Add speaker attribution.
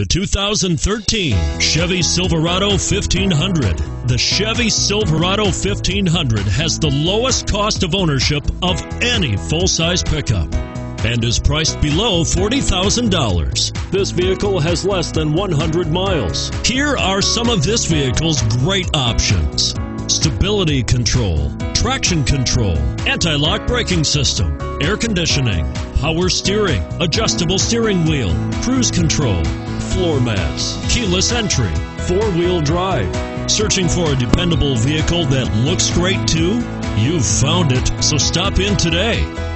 Speaker 1: The 2013 Chevy Silverado 1500. The Chevy Silverado 1500 has the lowest cost of ownership of any full size pickup and is priced below $40,000. This vehicle has less than 100 miles. Here are some of this vehicle's great options stability control, traction control, anti lock braking system, air conditioning, power steering, adjustable steering wheel, cruise control, floor mats, keyless entry, four wheel drive. Searching for a dependable vehicle that looks great too? You've found it, so stop in today.